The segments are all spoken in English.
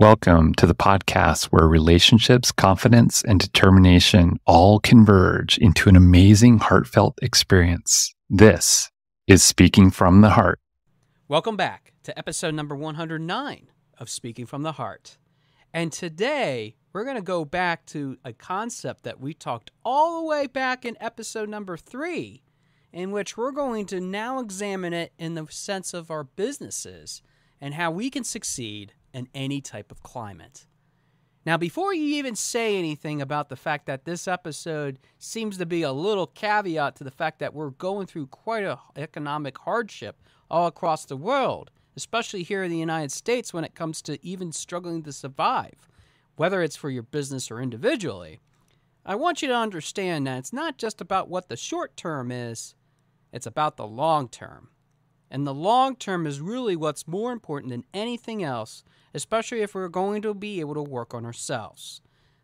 Welcome to the podcast where relationships, confidence, and determination all converge into an amazing, heartfelt experience. This is Speaking from the Heart. Welcome back to episode number 109 of Speaking from the Heart. And today we're going to go back to a concept that we talked all the way back in episode number three, in which we're going to now examine it in the sense of our businesses and how we can succeed in any type of climate. Now, before you even say anything about the fact that this episode seems to be a little caveat to the fact that we're going through quite a economic hardship all across the world, especially here in the United States when it comes to even struggling to survive, whether it's for your business or individually, I want you to understand that it's not just about what the short term is, it's about the long term. And the long term is really what's more important than anything else, especially if we're going to be able to work on ourselves.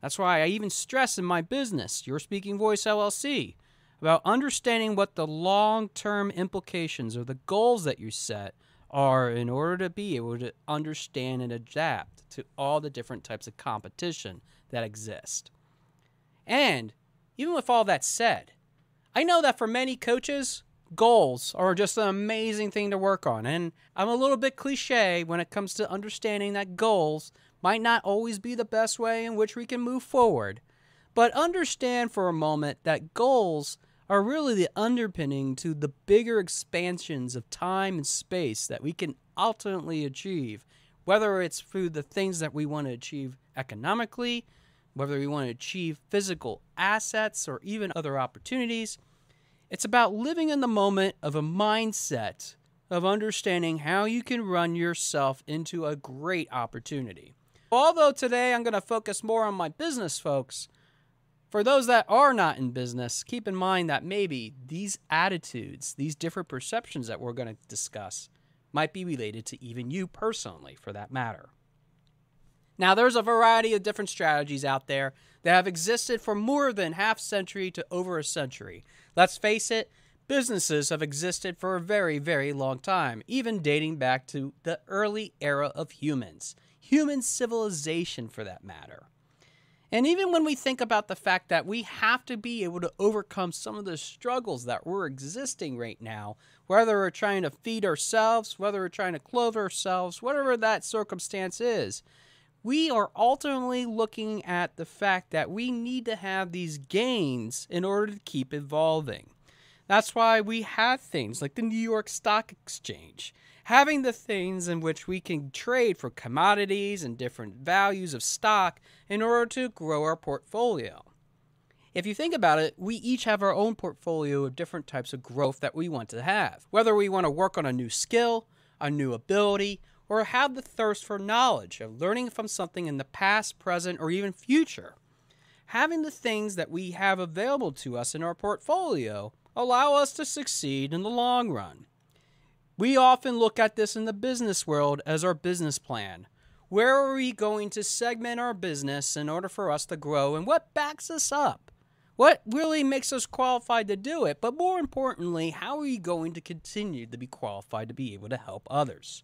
That's why I even stress in my business, Your Speaking Voice LLC, about understanding what the long term implications or the goals that you set are in order to be able to understand and adapt to all the different types of competition that exist. And even with all that said, I know that for many coaches, goals are just an amazing thing to work on. And I'm a little bit cliche when it comes to understanding that goals might not always be the best way in which we can move forward. But understand for a moment that goals are really the underpinning to the bigger expansions of time and space that we can ultimately achieve, whether it's through the things that we want to achieve economically, whether we want to achieve physical assets or even other opportunities it's about living in the moment of a mindset of understanding how you can run yourself into a great opportunity. Although today I'm going to focus more on my business folks, for those that are not in business, keep in mind that maybe these attitudes, these different perceptions that we're going to discuss, might be related to even you personally, for that matter. Now, there's a variety of different strategies out there that have existed for more than half century to over a century. Let's face it, businesses have existed for a very, very long time, even dating back to the early era of humans, human civilization for that matter. And even when we think about the fact that we have to be able to overcome some of the struggles that we're existing right now, whether we're trying to feed ourselves, whether we're trying to clothe ourselves, whatever that circumstance is, we are ultimately looking at the fact that we need to have these gains in order to keep evolving. That's why we have things like the New York Stock Exchange, having the things in which we can trade for commodities and different values of stock in order to grow our portfolio. If you think about it, we each have our own portfolio of different types of growth that we want to have. Whether we want to work on a new skill, a new ability, or have the thirst for knowledge of learning from something in the past, present, or even future. Having the things that we have available to us in our portfolio allow us to succeed in the long run. We often look at this in the business world as our business plan. Where are we going to segment our business in order for us to grow and what backs us up? What really makes us qualified to do it? But more importantly, how are we going to continue to be qualified to be able to help others?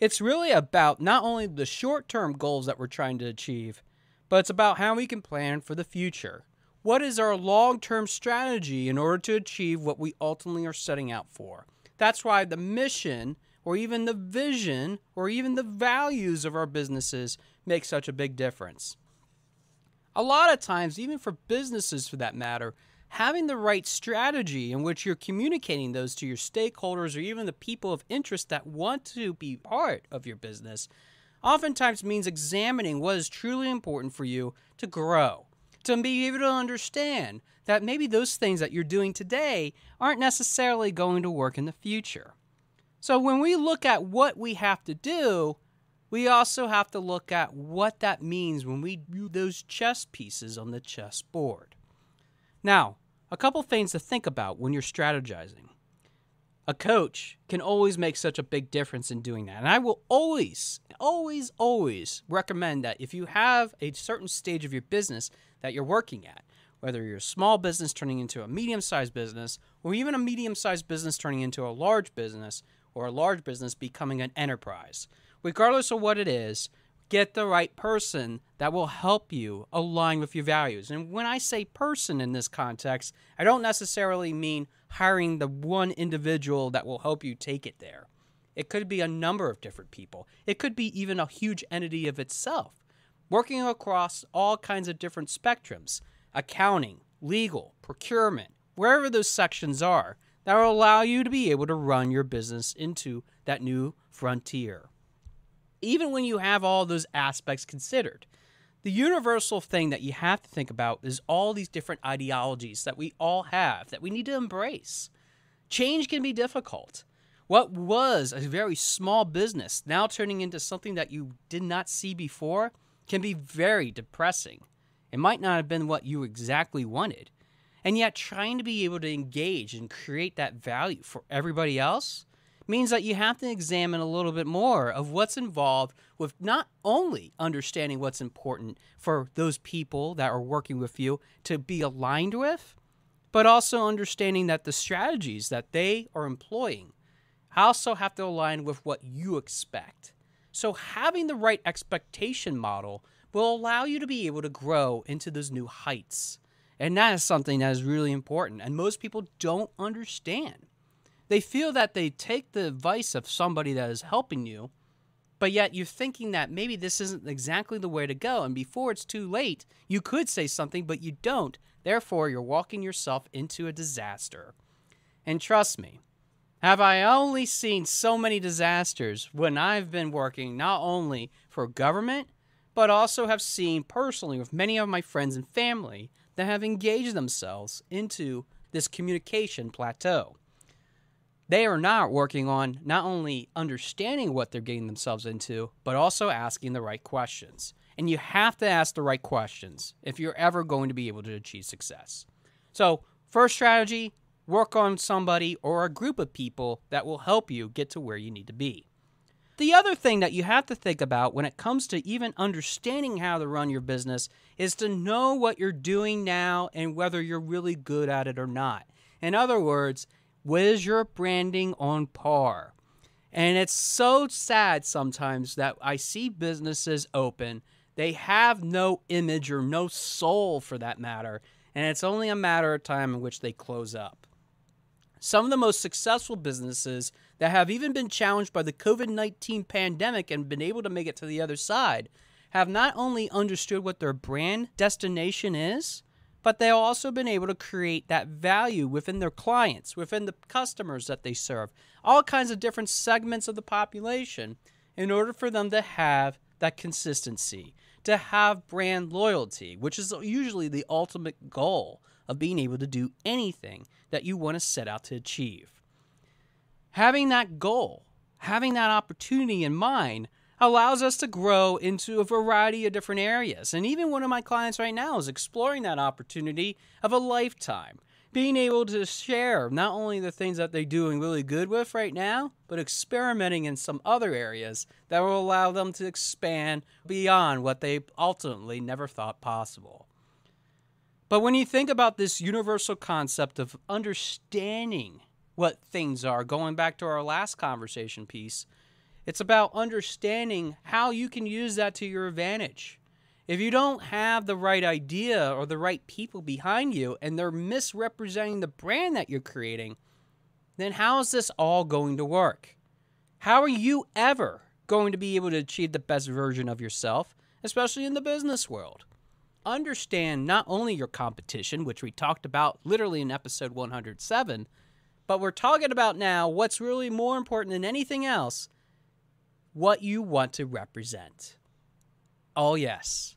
It's really about not only the short term goals that we're trying to achieve, but it's about how we can plan for the future. What is our long term strategy in order to achieve what we ultimately are setting out for? That's why the mission, or even the vision, or even the values of our businesses make such a big difference. A lot of times, even for businesses for that matter, having the right strategy in which you're communicating those to your stakeholders or even the people of interest that want to be part of your business oftentimes means examining what is truly important for you to grow, to be able to understand that maybe those things that you're doing today aren't necessarily going to work in the future. So when we look at what we have to do, we also have to look at what that means when we do those chess pieces on the chess board. Now, a couple things to think about when you're strategizing. A coach can always make such a big difference in doing that. And I will always, always, always recommend that if you have a certain stage of your business that you're working at, whether you're a small business turning into a medium sized business, or even a medium sized business turning into a large business, or a large business becoming an enterprise, regardless of what it is, get the right person that will help you align with your values. And when I say person in this context, I don't necessarily mean hiring the one individual that will help you take it there. It could be a number of different people. It could be even a huge entity of itself, working across all kinds of different spectrums accounting, legal, procurement, wherever those sections are that will allow you to be able to run your business into that new frontier even when you have all those aspects considered. The universal thing that you have to think about is all these different ideologies that we all have that we need to embrace. Change can be difficult. What was a very small business now turning into something that you did not see before can be very depressing. It might not have been what you exactly wanted. And yet, trying to be able to engage and create that value for everybody else means that you have to examine a little bit more of what's involved with not only understanding what's important for those people that are working with you to be aligned with, but also understanding that the strategies that they are employing also have to align with what you expect. So, having the right expectation model will allow you to be able to grow into those new heights. And that is something that is really important, and most people don't understand. They feel that they take the advice of somebody that is helping you, but yet you're thinking that maybe this isn't exactly the way to go. And before it's too late, you could say something, but you don't. Therefore, you're walking yourself into a disaster. And trust me, have I only seen so many disasters when I've been working not only for government, but also have seen personally with many of my friends and family that have engaged themselves into this communication plateau they are not working on not only understanding what they're getting themselves into, but also asking the right questions. And you have to ask the right questions if you're ever going to be able to achieve success. So, first strategy work on somebody or a group of people that will help you get to where you need to be. The other thing that you have to think about when it comes to even understanding how to run your business is to know what you're doing now and whether you're really good at it or not. In other words, was your branding on par? And it's so sad sometimes that I see businesses open, they have no image or no soul for that matter, and it's only a matter of time in which they close up. Some of the most successful businesses that have even been challenged by the COVID 19 pandemic and been able to make it to the other side have not only understood what their brand destination is, but they've also been able to create that value within their clients, within the customers that they serve, all kinds of different segments of the population in order for them to have that consistency, to have brand loyalty, which is usually the ultimate goal of being able to do anything that you want to set out to achieve. Having that goal, having that opportunity in mind allows us to grow into a variety of different areas. And even one of my clients right now is exploring that opportunity of a lifetime. Being able to share not only the things that they're doing really good with right now, but experimenting in some other areas that will allow them to expand beyond what they ultimately never thought possible. But when you think about this universal concept of understanding what things are, going back to our last conversation piece, it's about understanding how you can use that to your advantage. If you don't have the right idea or the right people behind you and they're misrepresenting the brand that you're creating, then how is this all going to work? How are you ever going to be able to achieve the best version of yourself, especially in the business world? Understand not only your competition, which we talked about literally in episode 107, but we're talking about now what's really more important than anything else what you want to represent. Oh, yes.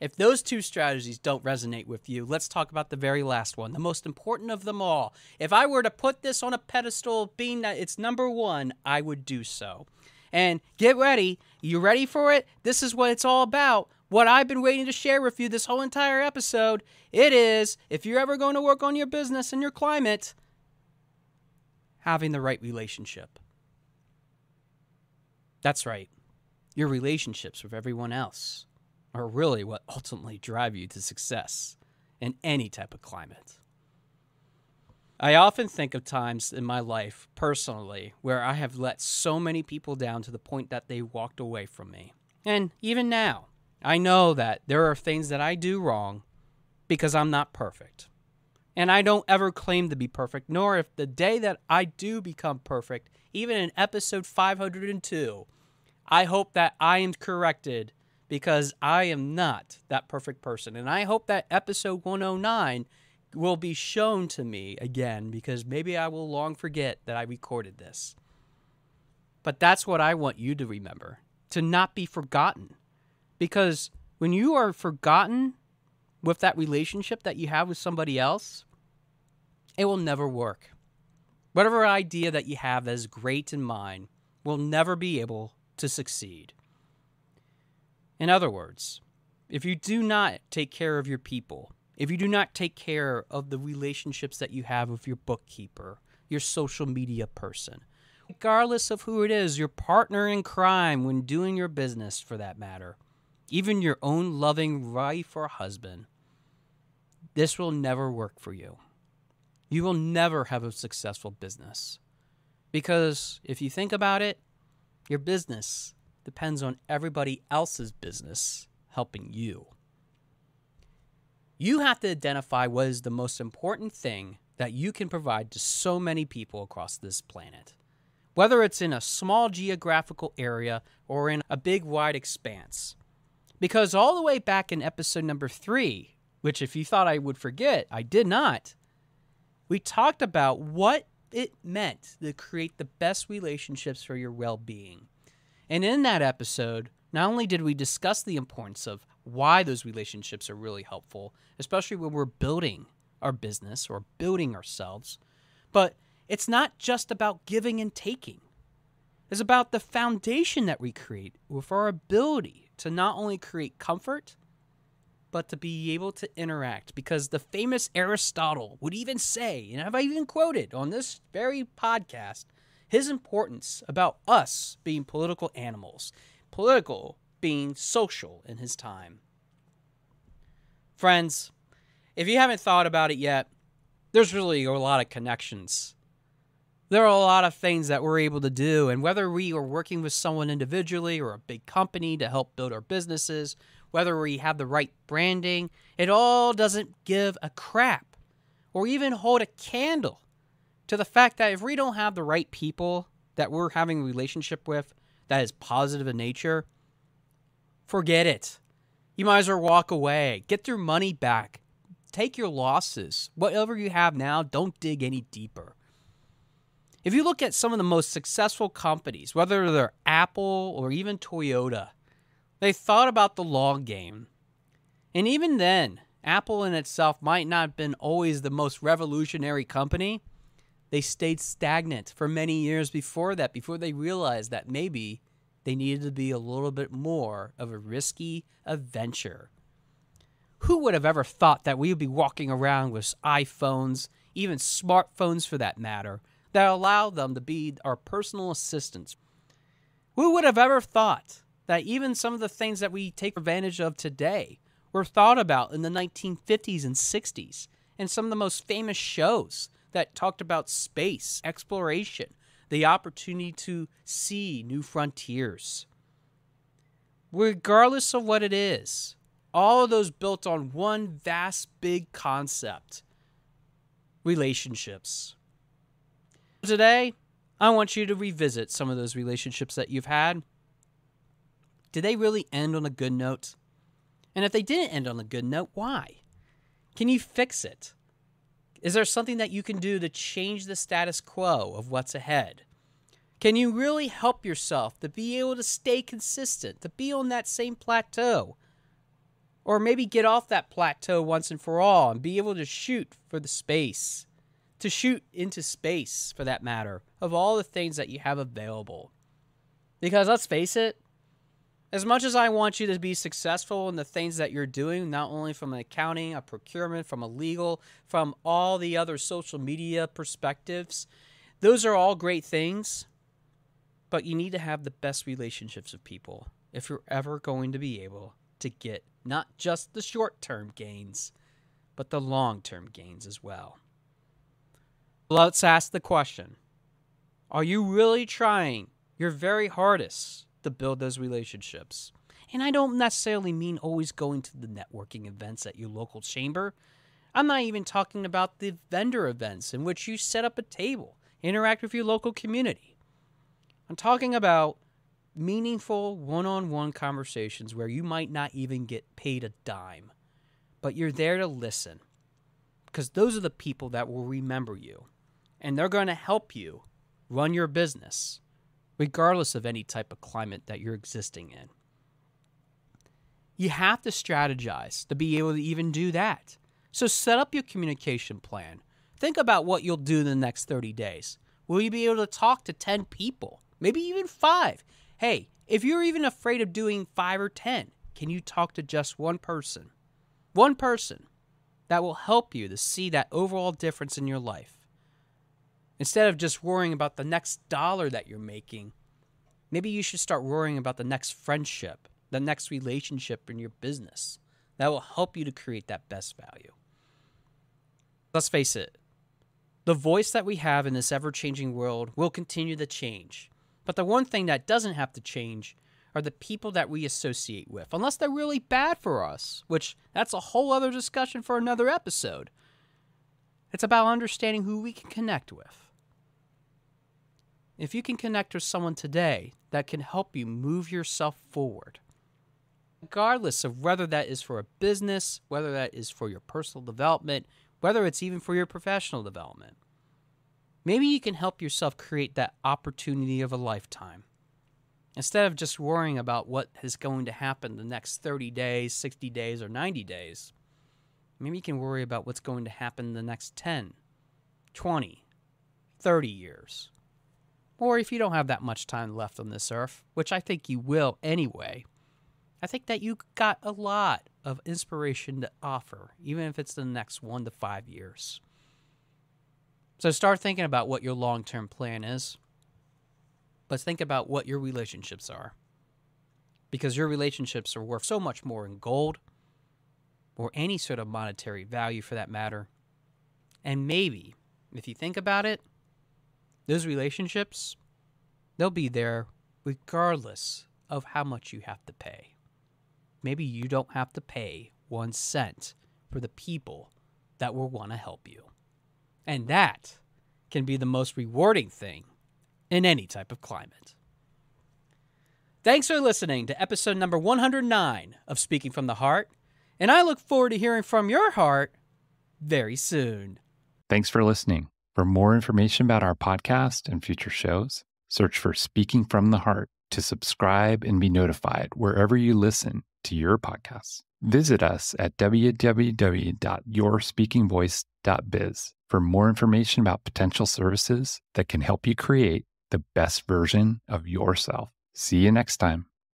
If those two strategies don't resonate with you, let's talk about the very last one, the most important of them all. If I were to put this on a pedestal, being that it's number one, I would do so. And get ready. You ready for it? This is what it's all about. What I've been waiting to share with you this whole entire episode. It is if you're ever going to work on your business and your climate, having the right relationship. That's right. Your relationships with everyone else are really what ultimately drive you to success in any type of climate. I often think of times in my life, personally, where I have let so many people down to the point that they walked away from me. And even now, I know that there are things that I do wrong because I'm not perfect. And I don't ever claim to be perfect, nor if the day that I do become perfect, even in episode 502, I hope that I am corrected because I am not that perfect person. And I hope that episode 109 will be shown to me again because maybe I will long forget that I recorded this. But that's what I want you to remember to not be forgotten. Because when you are forgotten with that relationship that you have with somebody else, it will never work. Whatever idea that you have that is great in mind will never be able to succeed. In other words, if you do not take care of your people, if you do not take care of the relationships that you have with your bookkeeper, your social media person, regardless of who it is, your partner in crime when doing your business for that matter, even your own loving wife or husband, this will never work for you. You will never have a successful business. Because if you think about it, your business depends on everybody else's business helping you. You have to identify what is the most important thing that you can provide to so many people across this planet. Whether it's in a small geographical area or in a big wide expanse. Because all the way back in episode number three, which if you thought I would forget, I did not, we talked about what it meant to create the best relationships for your well being. And in that episode, not only did we discuss the importance of why those relationships are really helpful, especially when we're building our business or building ourselves, but it's not just about giving and taking. It's about the foundation that we create with our ability to not only create comfort, but to be able to interact. Because the famous Aristotle would even say, and have I even quoted on this very podcast, his importance about us being political animals, political being social in his time. Friends, if you haven't thought about it yet, there's really a lot of connections. There are a lot of things that we're able to do, and whether we are working with someone individually or a big company to help build our businesses, whether we have the right branding, it all doesn't give a crap or even hold a candle to the fact that if we don't have the right people that we're having a relationship with that is positive in nature, forget it. You might as well walk away. Get your money back. Take your losses. Whatever you have now, don't dig any deeper. If you look at some of the most successful companies, whether they're Apple or even Toyota, they thought about the long game. And even then, Apple in itself might not have been always the most revolutionary company, they stayed stagnant for many years before that, before they realized that maybe they needed to be a little bit more of a risky adventure. Who would have ever thought that we would be walking around with iPhones, even smartphones for that matter, that allow them to be our personal assistants? Who would have ever thought that even some of the things that we take advantage of today were thought about in the 1950s and 60s and some of the most famous shows that talked about space, exploration, the opportunity to see new frontiers. Regardless of what it is, all of those built on one vast big concept relationships. Today, I want you to revisit some of those relationships that you've had. Did they really end on a good note? And if they didn't end on a good note, why? Can you fix it? Is there something that you can do to change the status quo of what's ahead? Can you really help yourself to be able to stay consistent, to be on that same plateau? Or maybe get off that plateau once and for all and be able to shoot for the space, to shoot into space for that matter, of all the things that you have available. Because let's face it, as much as I want you to be successful in the things that you're doing, not only from an accounting, a procurement, from a legal, from all the other social media perspectives, those are all great things. But you need to have the best relationships with people if you're ever going to be able to get not just the short term gains, but the long term gains as well. Let's ask the question Are you really trying your very hardest to build those relationships? And I don't necessarily mean always going to the networking events at your local chamber. I'm not even talking about the vendor events in which you set up a table, interact with your local community. I'm talking about meaningful one on one conversations where you might not even get paid a dime, but you're there to listen. Because those are the people that will remember you, and they're going to help you run your business, regardless of any type of climate that you're existing in. You have to strategize to be able to even do that. So set up your communication plan. Think about what you'll do in the next 30 days. Will you be able to talk to 10 people? Maybe even five. Hey, if you're even afraid of doing five or 10, can you talk to just one person? One person that will help you to see that overall difference in your life. Instead of just worrying about the next dollar that you're making, maybe you should start worrying about the next friendship the next relationship in your business that will help you to create that best value. Let's face it, the voice that we have in this ever changing world will continue to change. But the one thing that doesn't have to change are the people that we associate with, unless they're really bad for us, which that's a whole other discussion for another episode. It's about understanding who we can connect with. If you can connect with someone today that can help you move yourself forward, regardless of whether that is for a business, whether that is for your personal development, whether it's even for your professional development. Maybe you can help yourself create that opportunity of a lifetime. Instead of just worrying about what is going to happen the next 30 days, 60 days, or 90 days, maybe you can worry about what's going to happen the next 10, 20, 30 years. Or if you don't have that much time left on this earth, which I think you will anyway, I think that you got a lot of inspiration to offer, even if it's the next one to five years. So start thinking about what your long term plan is. But think about what your relationships are. Because your relationships are worth so much more in gold or any sort of monetary value for that matter. And maybe, if you think about it, those relationships, they'll be there regardless of how much you have to pay maybe you don't have to pay one cent for the people that will want to help you. And that can be the most rewarding thing in any type of climate. Thanks for listening to episode number 109 of Speaking from the Heart, and I look forward to hearing from your heart very soon. Thanks for listening. For more information about our podcast and future shows, search for Speaking from the Heart to subscribe and be notified wherever you listen to your podcasts. Visit us at www.yourspeakingvoice.biz for more information about potential services that can help you create the best version of yourself. See you next time.